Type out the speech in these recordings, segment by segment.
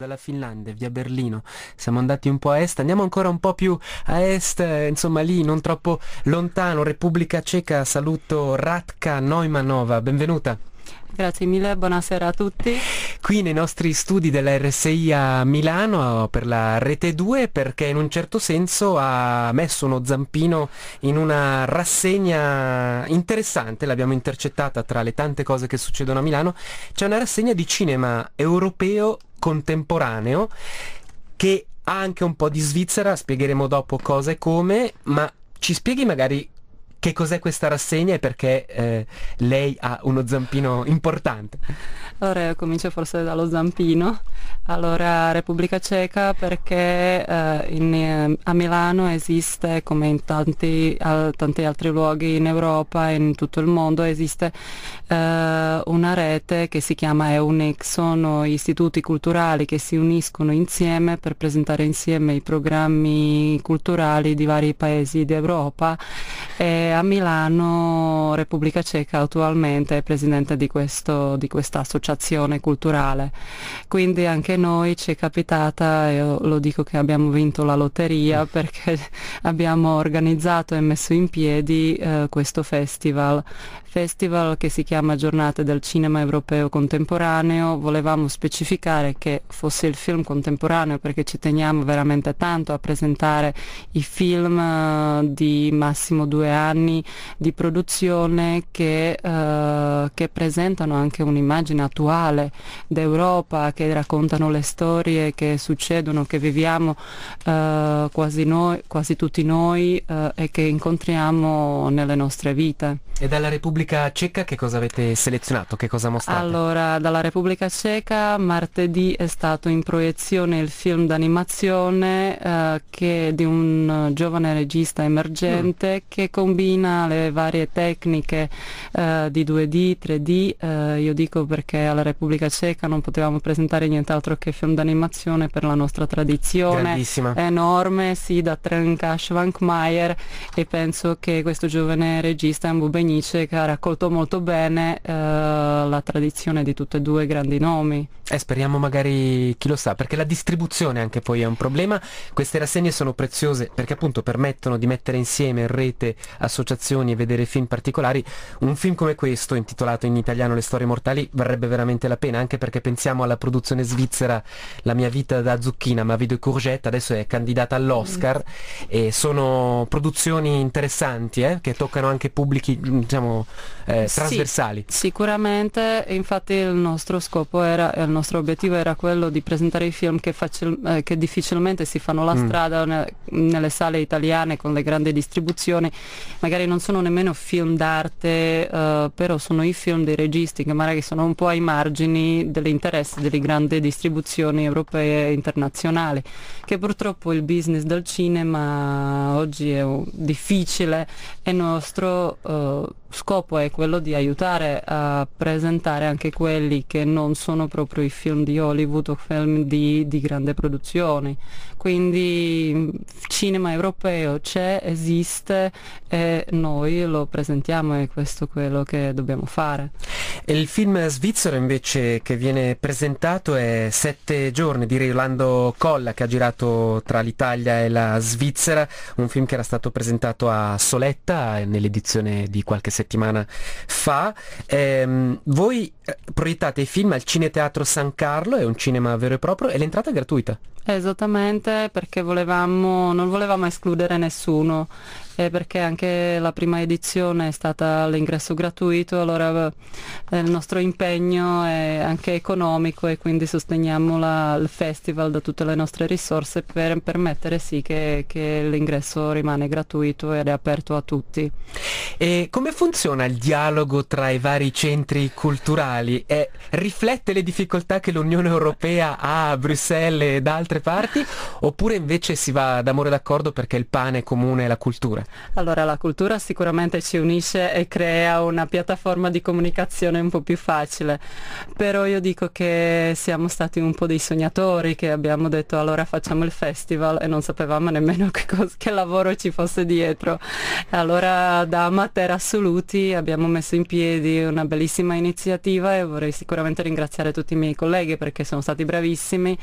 dalla Finlandia via Berlino. Siamo andati un po' a est andiamo ancora un po' più a est insomma lì non troppo lontano. Repubblica Ceca saluto Ratka Neumanova benvenuta. Grazie mille, buonasera a tutti. Qui nei nostri studi della RSI a Milano per la Rete 2 perché in un certo senso ha messo uno zampino in una rassegna interessante, l'abbiamo intercettata tra le tante cose che succedono a Milano, c'è una rassegna di cinema europeo contemporaneo che ha anche un po' di Svizzera, spiegheremo dopo cosa e come, ma ci spieghi magari che cos'è questa rassegna e perché eh, lei ha uno zampino importante. Allora comincio forse dallo zampino. Allora Repubblica Ceca perché eh, in, eh, a Milano esiste come in tanti, a, tanti, altri luoghi in Europa e in tutto il mondo esiste eh, una rete che si chiama EUNIC, sono istituti culturali che si uniscono insieme per presentare insieme i programmi culturali di vari paesi d'Europa e a Milano Repubblica Ceca attualmente è presidente di, questo, di questa associazione culturale. Quindi anche noi ci è capitata, io lo dico che abbiamo vinto la lotteria perché abbiamo organizzato e messo in piedi eh, questo festival festival che si chiama Giornate del Cinema Europeo Contemporaneo. Volevamo specificare che fosse il film contemporaneo perché ci teniamo veramente tanto a presentare i film uh, di massimo due anni di produzione che, uh, che presentano anche un'immagine attuale d'Europa, che raccontano le storie che succedono, che viviamo uh, quasi, noi, quasi tutti noi e che incontriamo nelle nostre vite. E dalla Repubblica Ceca che cosa avete selezionato? Che cosa mostrate? Allora, dalla Repubblica Ceca martedì è stato in proiezione il film d'animazione eh, che, di un giovane regista emergente mm. che combina le varie tecniche eh, di 2D, 3D. Eh, io dico perché alla Repubblica Ceca non potevamo presentare nient'altro che film d'animazione per la nostra tradizione. Grandissima. Enorme, sì, da Trenka Schwankmeier e penso che questo giovane regista è un buon Fenice che ha raccolto molto bene eh, la tradizione di tutti e due i grandi nomi. Eh, speriamo magari, chi lo sa, perché la distribuzione anche poi è un problema. Queste rassegne sono preziose perché appunto permettono di mettere insieme in rete associazioni e vedere film particolari. Un film come questo, intitolato in italiano Le storie mortali, varrebbe veramente la pena, anche perché pensiamo alla produzione svizzera La mia vita da zucchina, ma vedo courgette, adesso è candidata all'Oscar mm. e sono produzioni interessanti eh, che toccano anche pubblici diciamo, eh, trasversali. Sì, sicuramente, infatti il nostro scopo era, il nostro obiettivo era quello di presentare i film che, facil, eh, che difficilmente si fanno la mm. strada ne, nelle sale italiane con le grandi distribuzioni, magari non sono nemmeno film d'arte, eh, però sono i film dei registi che magari sono un po' ai margini dell'interesse delle grandi distribuzioni europee e internazionali, che purtroppo il business del cinema oggi è difficile e nostro uh, scopo è quello di aiutare a presentare anche quelli che non sono proprio i film di Hollywood o film di, di grande produzione. Quindi cinema europeo c'è, esiste e noi lo presentiamo e questo è quello che dobbiamo fare. Il film svizzero invece che viene presentato è Sette giorni di Rolando Colla che ha girato tra l'Italia e la Svizzera, un film che era stato presentato a Soletta nell'edizione di qualche settimana fa. Ehm, voi eh, proiettate i film al Cineteatro San Carlo, è un cinema vero e proprio e l'entrata è gratuita. Esattamente perché volevamo, non volevamo escludere nessuno e perché anche la prima edizione è stata l'ingresso gratuito, allora eh, il nostro impegno è anche economico e quindi sosteniamo la, il festival da tutte le nostre risorse per permettere sì che, che l'ingresso rimane gratuito ed è aperto a tutti. E come funziona il dialogo tra i vari centri culturali? E riflette le difficoltà che l'Unione Europea ha a Bruxelles e da altre parti? Oppure invece si va d'amore d'accordo perché il pane è comune e la cultura? Allora, la cultura sicuramente ci unisce e crea una piattaforma di comunicazione un po' più facile, però io dico che siamo stati un po' dei sognatori, che abbiamo detto allora facciamo il festival e non sapevamo nemmeno che, cosa, che lavoro ci fosse dietro. Allora da amateur assoluti abbiamo messo in piedi una bellissima iniziativa e vorrei sicuramente ringraziare tutti i miei colleghi perché sono stati bravissimi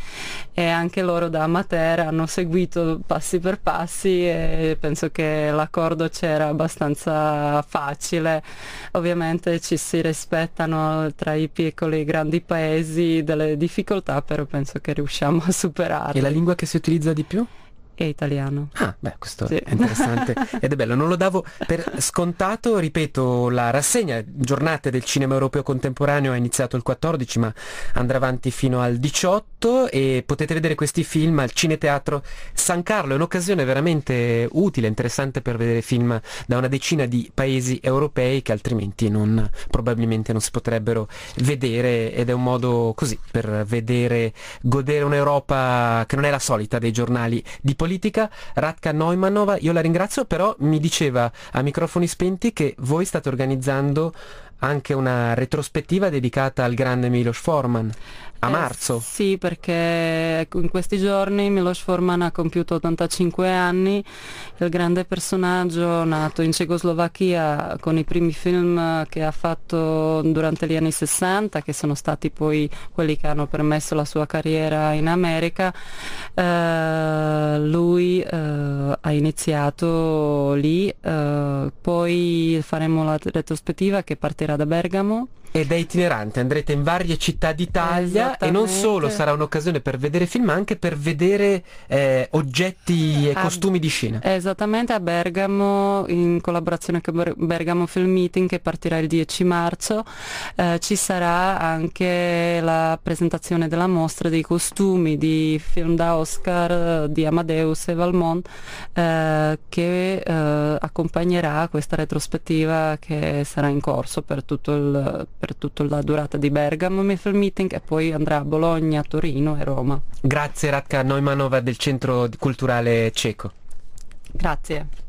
e anche loro da amateur hanno seguito passi per passi e penso che l'accordo c'era abbastanza facile. Ovviamente ci si rispettano tra i piccoli e i grandi paesi delle difficoltà, però penso che riusciamo a superarle. E la lingua che si utilizza di più? E italiano. Ah, beh, questo sì. è interessante ed è bello. Non lo davo per scontato, ripeto, la rassegna giornate del cinema europeo contemporaneo è iniziato il 14, ma andrà avanti fino al 18 e potete vedere questi film al Cineteatro San Carlo. È un'occasione veramente utile, interessante per vedere film da una decina di paesi europei che altrimenti non, probabilmente non si potrebbero vedere ed è un modo così per vedere, godere un'Europa che non è la solita dei giornali di politica politica, Ratka Neumanova, io la ringrazio, però mi diceva a microfoni spenti che voi state organizzando anche una retrospettiva dedicata al grande Milos Forman a eh, marzo. Sì, perché in questi giorni Milos Forman ha compiuto 85 anni, il grande personaggio nato in Cecoslovacchia con i primi film che ha fatto durante gli anni 60, che sono stati poi quelli che hanno permesso la sua carriera in America. Eh, lui eh, ha iniziato lì, eh, poi faremo la retrospettiva che partirà da Bergamo ed è itinerante, andrete in varie città d'Italia e non solo sarà un'occasione per vedere film, ma anche per vedere eh, oggetti e a, costumi di scena. Esattamente, a Bergamo, in collaborazione con Bergamo Film Meeting che partirà il 10 marzo, eh, ci sarà anche la presentazione della mostra dei costumi di film da Oscar di Amadeus e Valmont eh, che eh, accompagnerà questa retrospettiva che sarà in corso per tutto il per tutta la durata di Bergamo Film Meeting e poi andrà a Bologna, Torino e Roma. Grazie Radka Neumanova del Centro Culturale Ceco. Grazie.